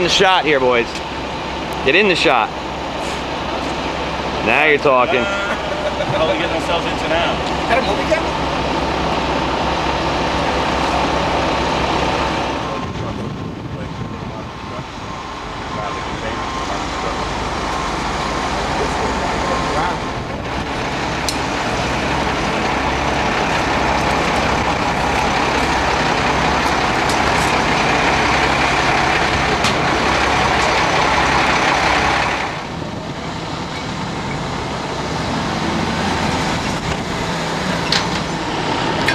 in the shot here, boys. Get in the shot. Now you're talking. What are we getting ourselves into now?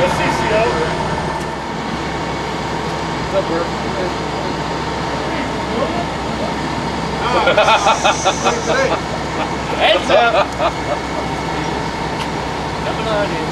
yes, CCO. Heads up. Coming on in.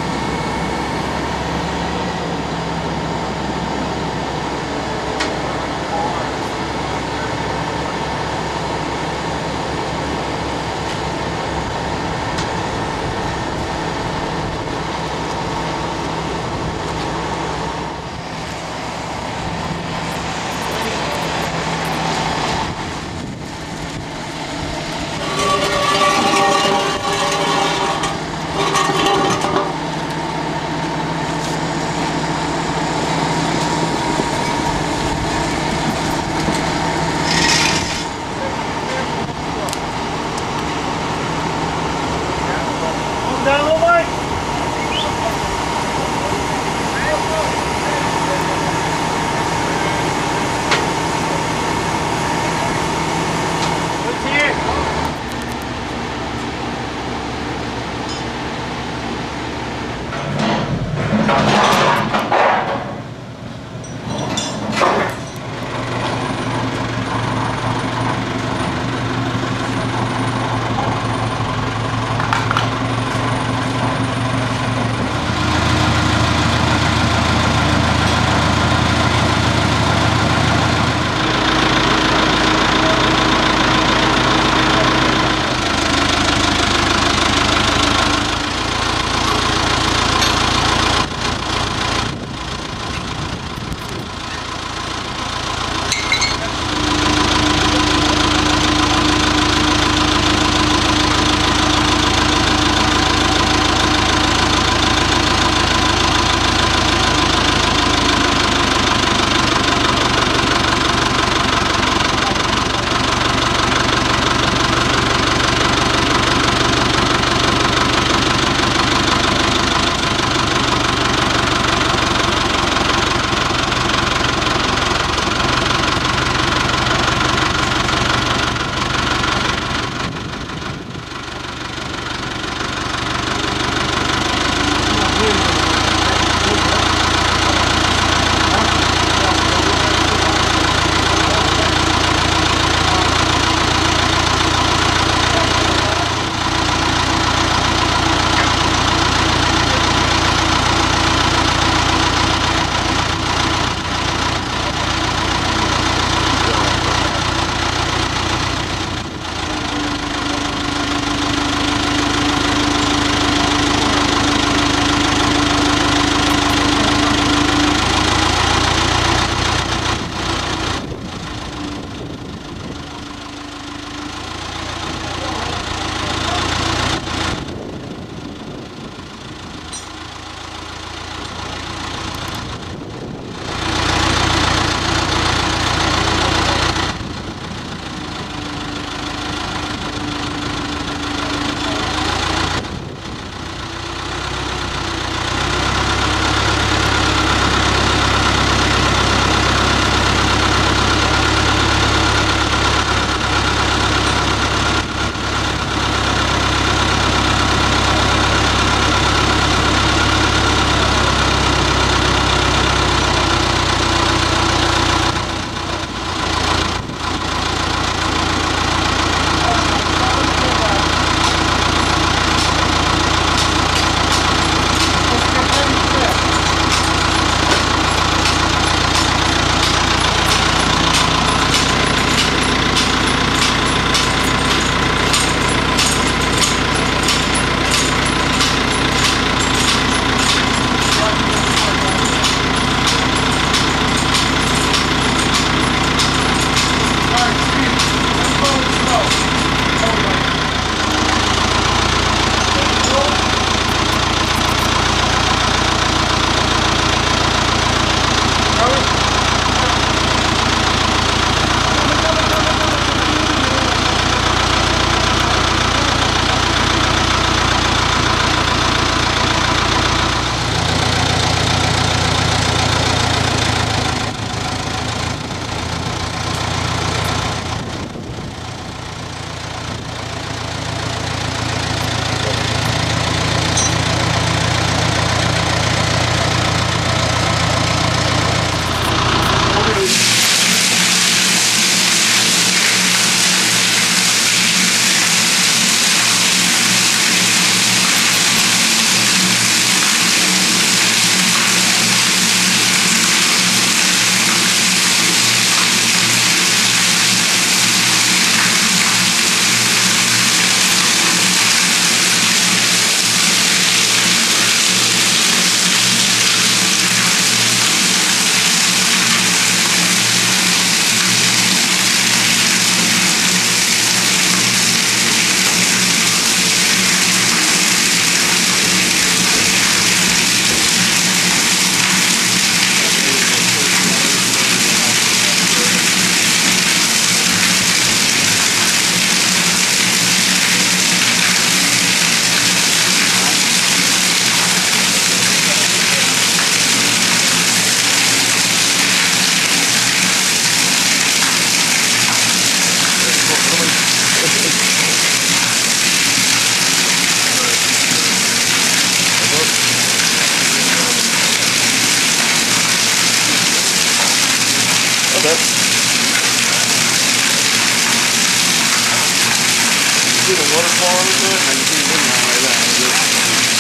see the waterfall a little bit, and you see it in there like that.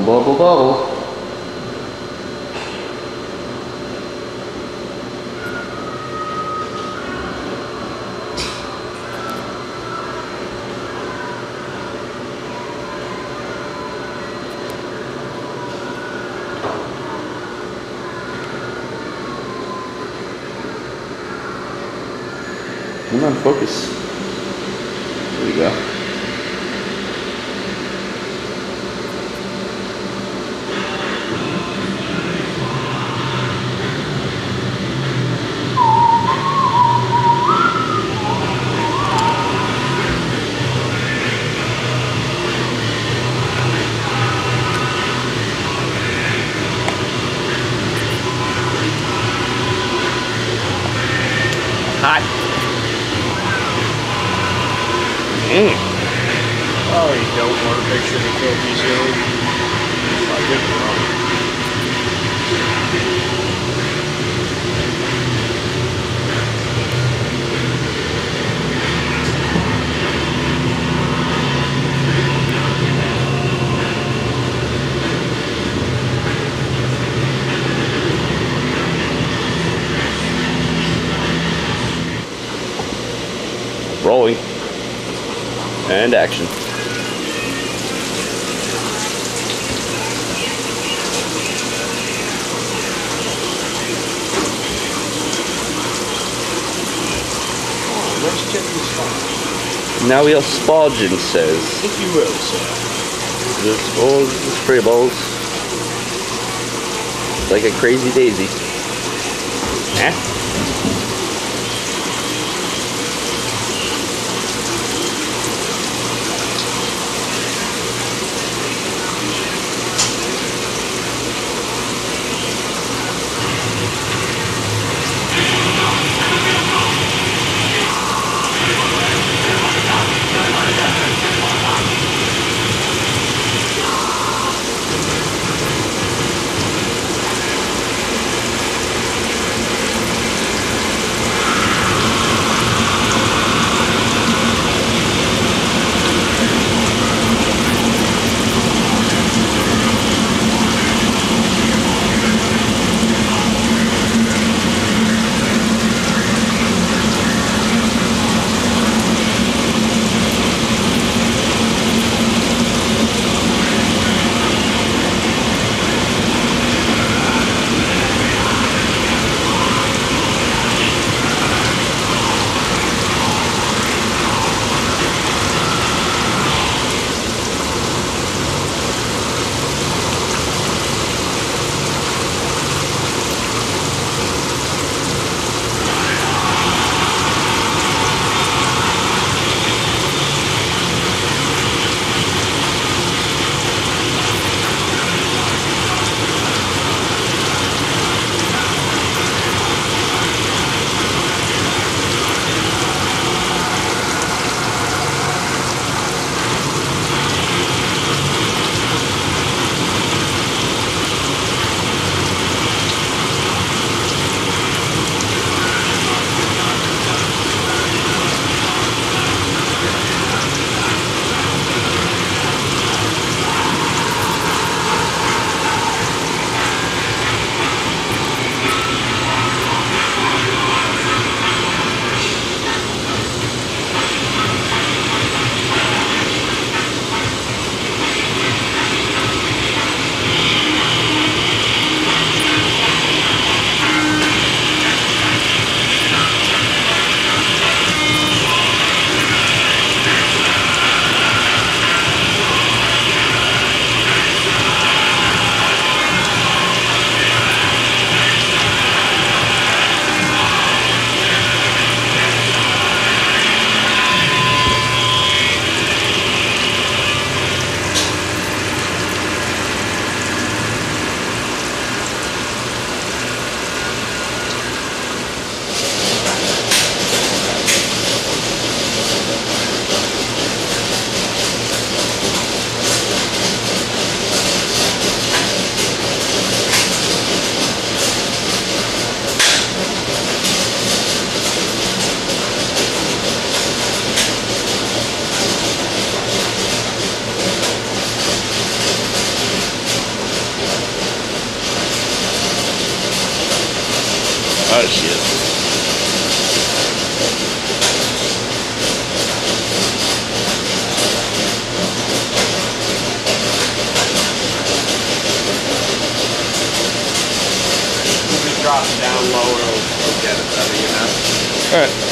Bubble, bubble, bubble. Come on, focus. Mm. Oh, you don't want to make sure to kill these young. I wrong. Rolling this out. Now we have Spargin says. If you will, sir. This balls, this pretty balls. Like a crazy daisy. Eh? Shit. Just drop it down lower, we'll, we'll get it better, you know? Alright.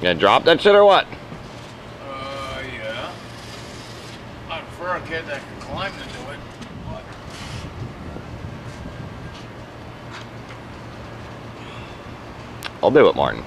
Gonna drop that shit or what? Uh, yeah. I prefer a kid that can climb to do it. But I'll do it, Martin.